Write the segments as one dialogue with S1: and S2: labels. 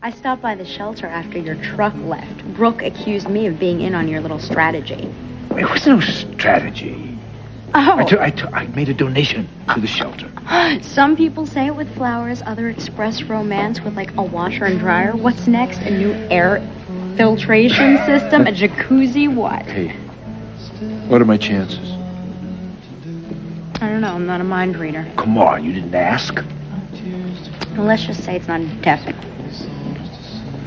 S1: I stopped by the shelter after your truck left. Brooke accused me of being in on your little strategy.
S2: It was no strategy.
S1: Oh.
S2: I, took, I, took, I made a donation to the shelter.
S1: Some people say it with flowers, other express romance with like a washer and dryer. What's next? A new air filtration system? A jacuzzi? What?
S2: Hey, what are my chances?
S1: I don't know. I'm not a mind reader.
S2: Come on, you didn't ask.
S1: Let's just say it's not definite.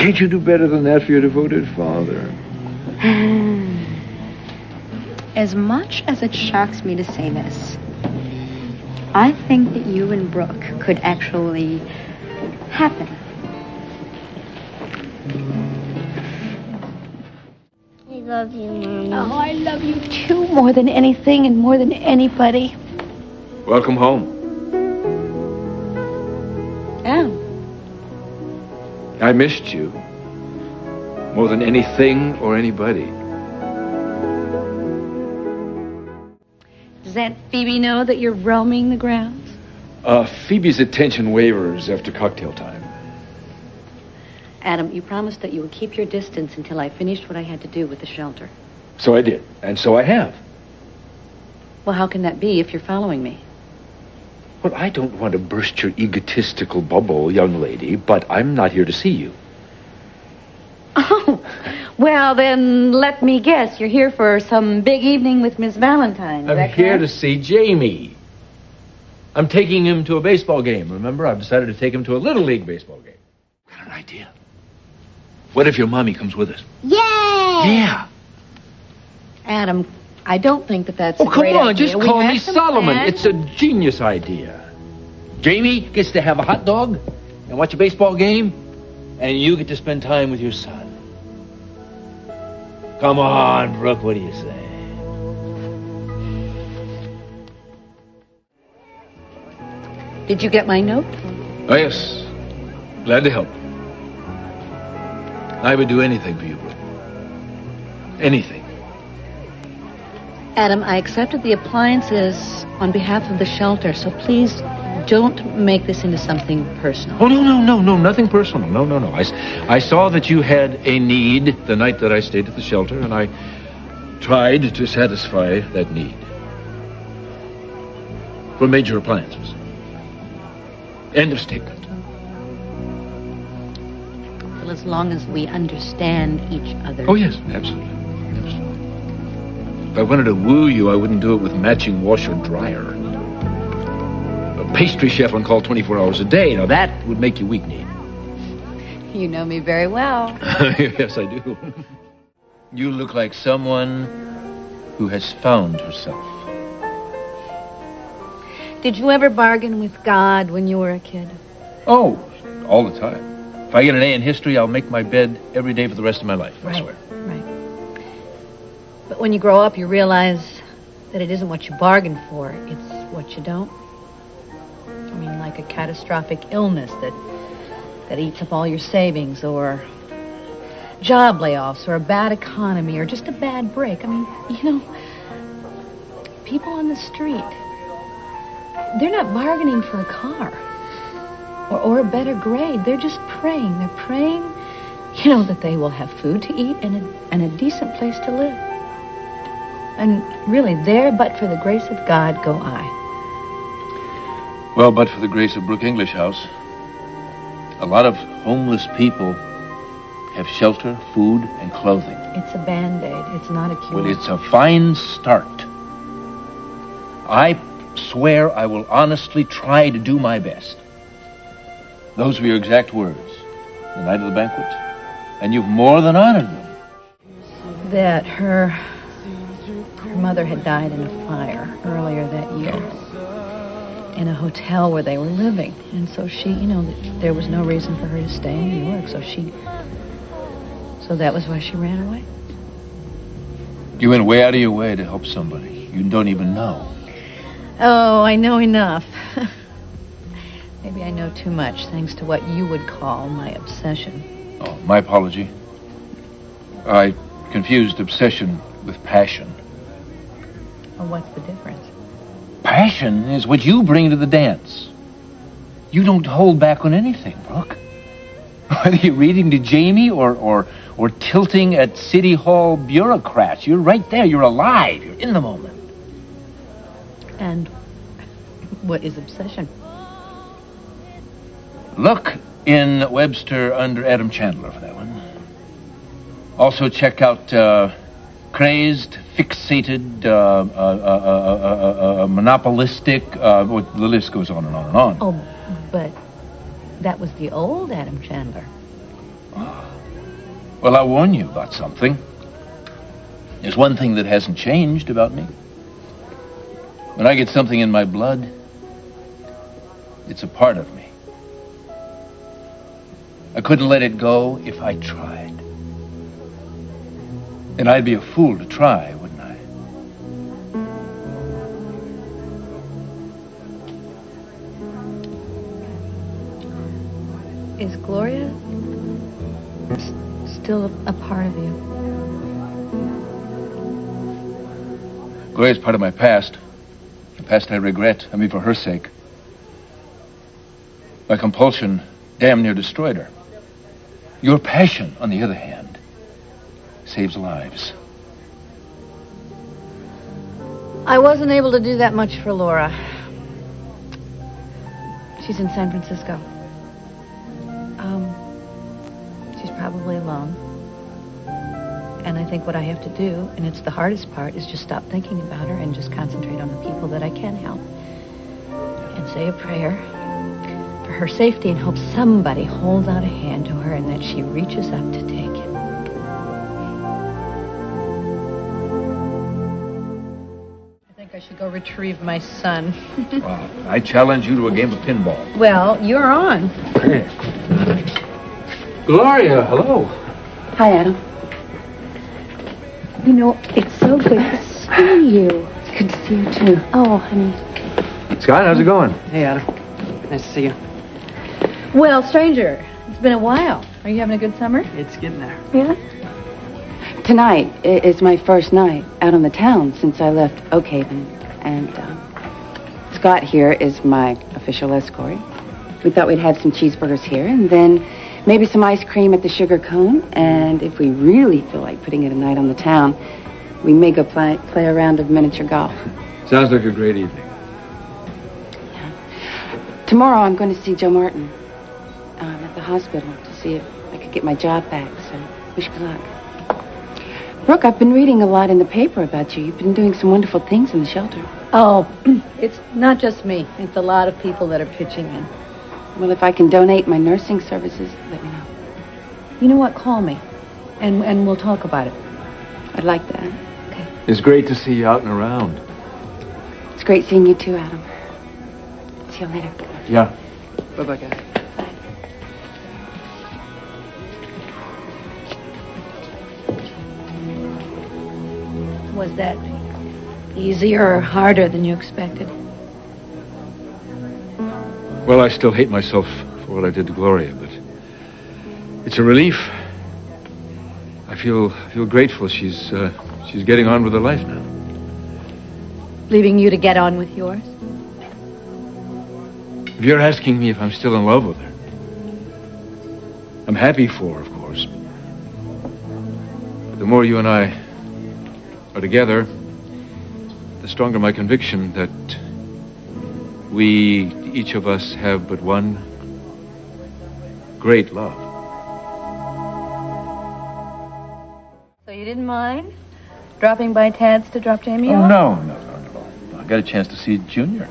S2: Can't you do better than that for your devoted father?
S1: As much as it shocks me to say this, I think that you and Brooke could actually happen.
S3: I love you, Mommy.
S1: Oh, I love you too, more than anything and more than anybody.
S2: Welcome home. I missed you more than anything or anybody.
S1: Does Aunt Phoebe know that you're roaming the grounds?
S2: Uh, Phoebe's attention wavers after cocktail time.
S4: Adam, you promised that you would keep your distance until I finished what I had to do with the shelter.
S2: So I did, and so I have.
S4: Well, how can that be if you're following me?
S2: Well, I don't want to burst your egotistical bubble, young lady, but I'm not here to see you.
S4: Oh, well, then let me guess. You're here for some big evening with Miss Valentine. Is
S5: I'm
S4: that
S5: here to see Jamie. I'm taking him to a baseball game. Remember, I've decided to take him to a little league baseball game.
S2: Got an idea. What if your mommy comes with us?
S3: Yay!
S2: Yeah.
S4: Adam, I don't think that that's
S5: Oh,
S4: a
S5: come
S4: great
S5: on,
S4: idea.
S5: just
S4: We
S5: call me Solomon.
S4: plans.
S5: It's a genius idea. Jamie gets to have a hot dog and watch a baseball game, and you get to spend time with your son. Come on, Brooke, what do you say?
S4: Did you get my note?
S2: Oh, yes. Glad to help. I would do anything for you, Brooke. Anything.
S4: Adam, I accepted the appliances on behalf of the shelter, so please don't make this into something personal.
S2: Oh, no, no, no, no, nothing personal. No, no, no. I, I saw that you had a need the night that I stayed at the shelter, and I tried to satisfy that need. For major appliances. End of statement.
S4: Well, as long as we understand each other.
S2: Oh, yes, absolutely. absolutely. If I wanted to woo you, I wouldn't do it with matching washer dryer. A pastry chef on call 24 hours a day. Now, that would make you weak-kneed.
S4: You know me very well.
S2: yes, I do. You look like someone who has found herself.
S4: Did you ever bargain with God when you were a kid?
S2: Oh, all the time. If I get an A in history, I'll make my bed every day for the rest of my life, I swear.
S4: When you grow up, you realize that it isn't what you bargained for, it's what you don't. I mean, like a catastrophic illness that that eats up all your savings, or job layoffs, or a bad economy, or just a bad break. I mean, you know, people on the street, they're not bargaining for a car or, or a better grade. They're just praying. They're praying, you know, that they will have food to eat and a, and a decent place to live. And really, there, but for the grace of God, go I.
S2: Well, but for the grace of Brooke English House, a lot of homeless people have shelter, food, and clothing.
S4: It's a band-aid. It's not a cure.
S2: Well, it's a fine start. I swear I will honestly try to do my best. Those were your exact words the night of the banquet. And you've more than honored them.
S4: that her her mother had died in a fire earlier that year in a hotel where they were living and so she you know there was no reason for her to stay in new york so she so that was why she ran away
S2: You went way out of your way to help somebody you don't even know.
S4: oh i know enough maybe i know too much thanks to what you would call my obsession
S2: Oh, my apology. I confused obsession with passion.
S4: Well what's the difference
S2: Passion is what you bring to the dance. You don't hold back on anything, Brooke. Whether you're reading to Jamie or, or, or tilting at City Hall bureaucrats, you're right there. You're alive. You're in the moment.
S4: And what is obsession?
S2: Look in Webster under Adam Chandler for that one. Also, check out uh, crazed, fixated, uh, uh, uh, uh, uh, monopolistic. Uh, the list goes on and on and on.
S4: Oh, but that was the old Adam Chandler.
S2: Well, I'll warn you about something. There's one thing that hasn't changed about me. When I get something in my blood, it's a part of me. I couldn't let it go if I tried. And I'd be a fool to try,
S4: Is Gloria still a, part of you?
S2: Gloria's part of my past. A past I regret. I mean, for her sake. My compulsion damn near destroyed her. Your passion, on the other hand, saves lives.
S4: I wasn't able to do that much for Laura. She's in San Francisco. Probably alone. And I think what I have to do, and it's the hardest part, is just stop thinking about her and just concentrate on the people that I can help. And say a prayer for her safety and hope somebody holds out a hand to her and that she reaches up to take it. I think I should go retrieve my son.
S2: Well, I challenge you to a game of pinball.
S4: Well, you're on.
S2: Gloria, hello.
S1: Hi, Adam. You know, it's so good to see you. It's good to see you, too. Oh, honey.
S2: Scott, how's it going?
S6: Hey, Adam. Nice to see you.
S4: Well, stranger, it's been a while. Are you having a good summer?
S6: It's getting there.
S1: Yeah?
S7: Tonight i- is my first night out on the town since I left Oakhaven. And uh, Scott here is my official escort. We thought we'd have some cheeseburgers here and then maybe some ice cream at the Sugar Cone. And if we really feel like putting it a night on the town, we may go play, play a round of miniature golf.
S2: Sounds like a great evening.
S7: Tomorrow I'm going to see Joe Martin um, at the hospital to see if I could get my job back. So wish me luck. Brooke, I've been reading a lot in the paper about you. You've been doing some wonderful things in the shelter.
S4: Oh, it's not just me. It's a lot of people that are pitching in.
S7: Well, if I can donate my nursing services, let me know.
S4: You know what? Call me, and and we'll talk about it.
S7: I'd like that. Okay.
S2: It's great to see you out and around.
S7: It's great seeing you too, Adam. See you later.
S2: Yeah.
S6: Bye-bye, guys. Bye.
S4: Was that easier or harder than you expected?
S2: Well, I still hate myself for what I did to Gloria, but it's a relief. I feel feel grateful she's uh, she's getting on with her life now.
S4: Leaving you to get on with yours?
S2: If you're asking me if I'm still in love with her, I'm happy for her, of course. But the more you and I are together, the stronger my conviction that we, each of us, have but one great love.
S4: So you didn't mind dropping by Tad's to drop Jamie
S2: Oh,
S4: off?
S2: no, no, no, no. I got a chance to see Junior.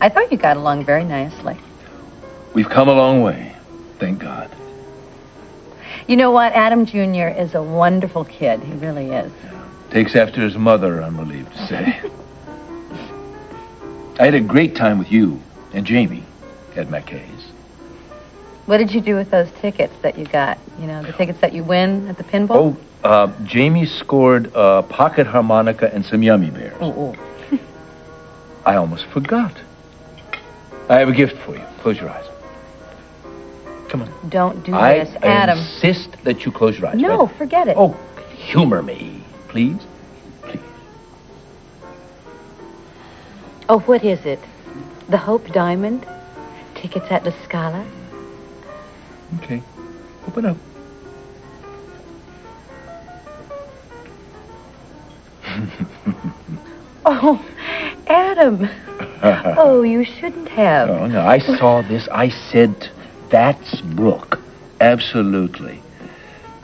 S4: I thought you got along very nicely.
S2: We've come a long way, thank God.
S4: You know what? Adam Jr. is a wonderful kid. He really is.
S2: Takes after his mother, I'm relieved to say. I had a great time with you and Jamie at McKay's.
S4: What did you do with those tickets that you got? You know, the tickets that you win at the pinball?
S2: Oh, uh, Jamie scored a pocket harmonica and some yummy bears.
S4: oh.
S2: I almost forgot. I have a gift for you. Close your eyes. Come on.
S4: Don't do
S2: I
S4: this, Adam.
S2: I insist that you close your eyes.
S4: No,
S2: right?
S4: forget it.
S2: Oh, humor me. Please.
S4: Oh, what is it? The Hope Diamond? Tickets at La Scala?
S2: Okay. Open up.
S4: Oh, Adam. Oh, you shouldn't have.
S2: Oh, no, I saw this. I said, that's Brooke. Absolutely.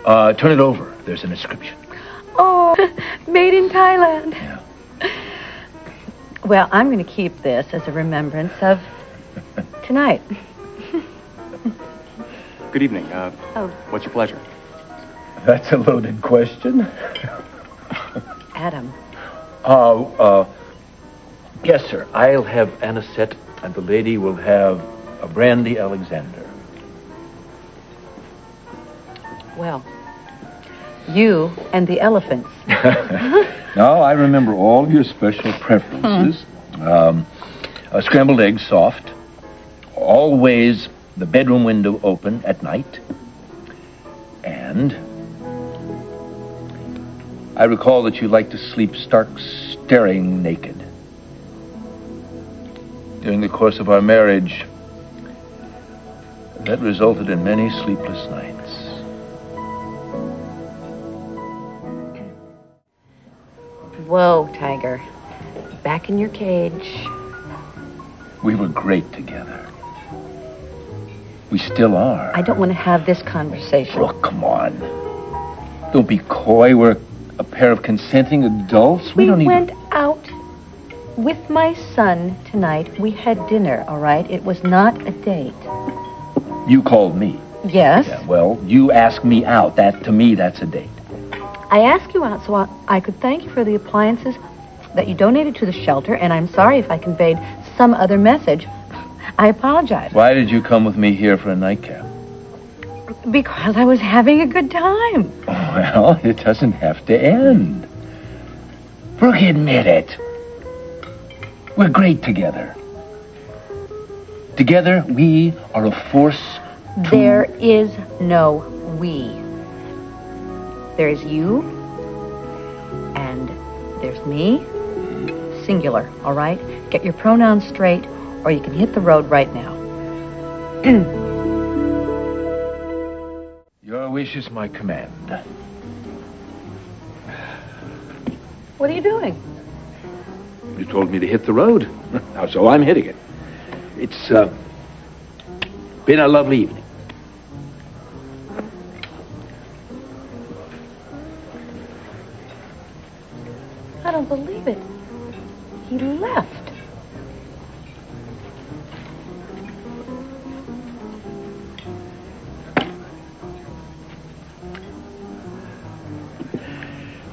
S2: Uh, turn it over. There's an inscription.
S4: Oh, made in Thailand.
S2: Yeah.
S4: Well, I'm going to keep this as a remembrance of tonight.
S8: Good evening. Uh,
S4: Oh.
S8: What's your pleasure?
S2: That's a loaded question.
S4: Adam.
S2: Uh, uh, yes, sir. I'll have anisette, and the lady will have a brandy Alexander.
S4: Well, you and the elephants.
S2: now, I remember all your special preferences. Um, uh, scrambled eggs, soft. Always the bedroom window open at night. And I recall that you like to sleep stark staring naked. During the course of our marriage, that resulted in many sleepless nights.
S4: Whoa, Tiger. Back in your cage.
S2: We were great together. We still are.
S4: I don't want to have this conversation.
S2: Brooke, come on. Don't be coy. We're a pair of consenting adults. We,
S4: We
S2: don't
S4: need.
S2: We went
S4: out with my son tonight. We had dinner, all right? It was not a date.
S2: You called me.
S4: Yes.
S2: Yeah, well, you asked me out. That to me, that's a date.
S4: I asked you out so I, I could thank you for the appliances that you donated to the shelter, and I'm sorry if I conveyed some other message. I apologize.
S2: Why did you come with me here for a nightcap?
S4: Because I was having a good time.
S2: Well, it doesn't have to end. Brooke, admit it. We're great together. Together, we are a force to...
S4: There is no we. There's you, and there's me. Singular, all right? Get your pronouns straight, or you can hit the road right now.
S2: Your wish is my command.
S4: What are you doing?
S2: You told me to hit the road. So I'm hitting it. It's uh, been a lovely evening.
S4: Believe it. He left.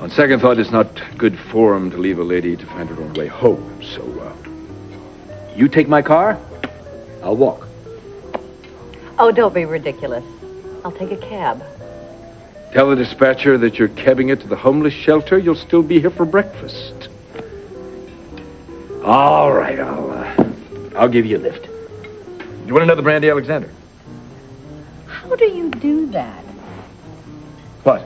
S5: On second thought, it's not good form to leave a lady to find her own way home. So, uh, you take my car, I'll walk.
S4: Oh, don't be ridiculous. I'll take a cab.
S5: Tell the dispatcher that you're cabbing it to the homeless shelter. You'll still be here for breakfast. All right, I'll, uh, I'll give you a lift. You want another brandy, Alexander?
S4: How do you do that?
S5: What?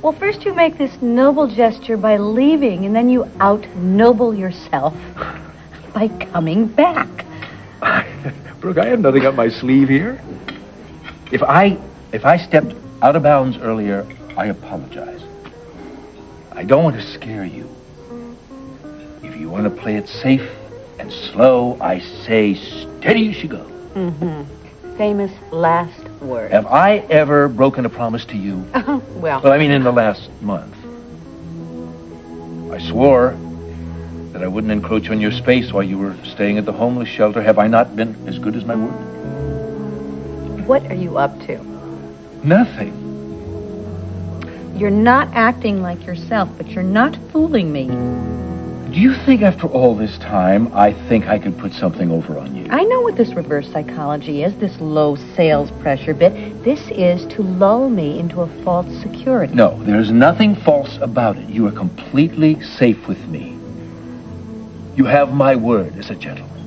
S4: Well, first you make this noble gesture by leaving, and then you out-noble yourself by coming back.
S2: Brooke, I have nothing up my sleeve here. If I if I stepped out of bounds earlier, I apologize. I don't want to scare you. If you want to play it safe and slow, I say steady as she goes.
S4: Mm-hmm. Famous last word.
S2: Have I ever broken a promise to you?
S4: well,
S2: Well, I mean, in the last month. I swore that I wouldn't encroach on your space while you were staying at the homeless shelter. Have I not been as good as my word?
S4: what are you up to?
S2: Nothing.
S4: You're not acting like yourself, but you're not fooling me.
S2: Do you think after all this time, I think I could put something over on you?
S4: I know what this reverse psychology is, this low sales pressure bit. This is to lull me into a false security.
S2: No, there's nothing false about it. You are completely safe with me. You have my word as a gentleman.